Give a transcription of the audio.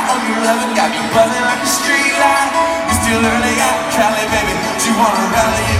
high on your loving, got me buzzing like a street light. It's still early out Cali, baby. Do you wanna rally?